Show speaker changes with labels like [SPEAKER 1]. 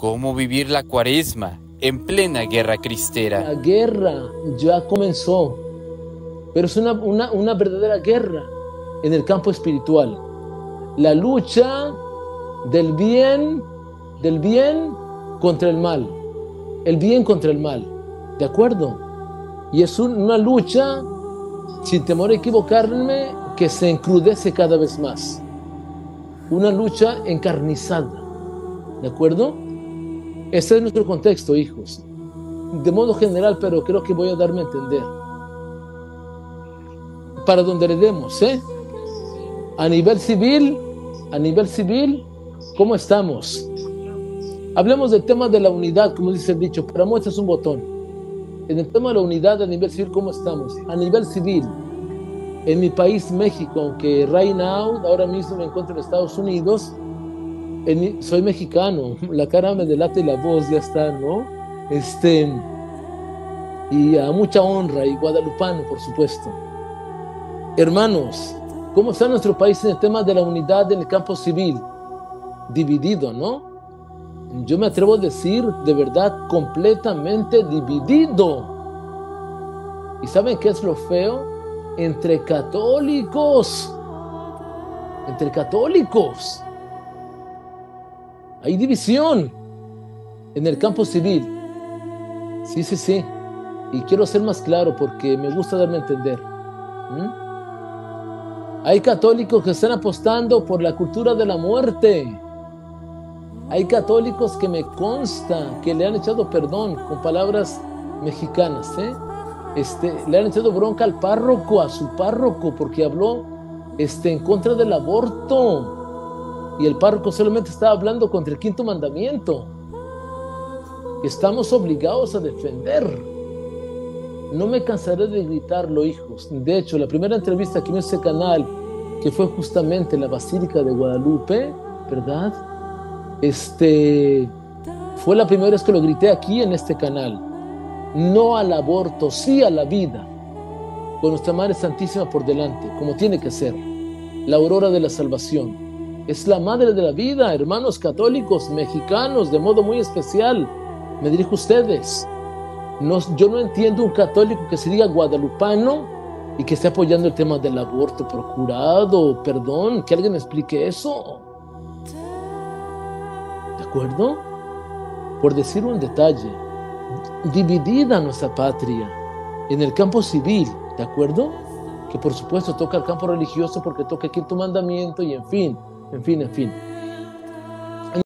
[SPEAKER 1] ¿Cómo vivir la cuaresma en plena guerra cristera?
[SPEAKER 2] La guerra ya comenzó, pero es una, una, verdadera guerra en el campo espiritual. La lucha del bien, del bien contra el mal. El bien contra el mal. ¿De acuerdo? Y es una lucha, sin temor a equivocarme, que se encrudece cada vez más. Una lucha encarnizada. ¿De acuerdo? Ese es nuestro contexto, hijos. De modo general, pero creo que voy a darme a entender. Para donde le demos, ¿eh? A nivel civil, a nivel civil, ¿cómo estamos? Hablemos del tema de la unidad, como dice el dicho, para muestra es un botón. En el tema de la unidad a nivel civil, ¿cómo estamos? A nivel civil, en mi país, México, aunque right now, ahora mismo me encuentro en Estados Unidos, soy mexicano, la cara me delata y la voz ya está, ¿no? Este, y a mucha honra, y guadalupano, por supuesto. Hermanos, ¿cómo está nuestro país en el tema de la unidad en el campo civil? Dividido, ¿no? Yo me atrevo a decir, de verdad, completamente dividido. ¿Y saben qué es lo feo? Entre católicos. Entre católicos. Hay división en el campo civil. Sí, sí, sí. Y quiero ser más claro porque me gusta darme a entender. Hay católicos que están apostando por la cultura de la muerte. Hay católicos que me consta que le han echado perdón con palabras mexicanas. ¿eh? Este, le han echado bronca al párroco, a su párroco, porque habló este, en contra del aborto y el párroco solamente estaba hablando contra el quinto mandamiento, estamos obligados a defender. No me cansaré de gritarlo, hijos. De hecho, la primera entrevista que en ese canal, que fue justamente en la Basílica de Guadalupe, ¿verdad? Este, fue la primera vez que lo grité aquí en este canal. No al aborto, sí a la vida. Con nuestra Madre Santísima por delante, como tiene que ser. La aurora de la salvación es la madre de la vida, hermanos católicos, mexicanos, de modo muy especial. Me dirijo a ustedes. No, yo no entiendo un católico que se diga guadalupano y que esté apoyando el tema del aborto procurado. Perdón, que alguien me explique eso. ¿De acuerdo? Por decir un detalle, dividida nuestra patria en el campo civil, ¿de acuerdo? Que por supuesto toca el campo religioso porque toca el quinto mandamiento y en fin en fin, en fin.